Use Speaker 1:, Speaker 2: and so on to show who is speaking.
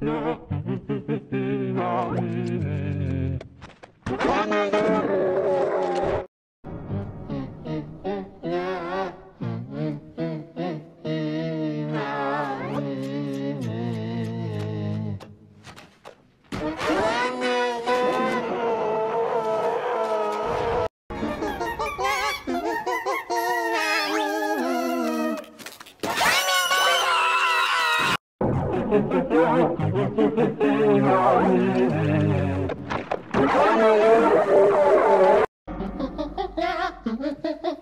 Speaker 1: no. Ha
Speaker 2: ha ha!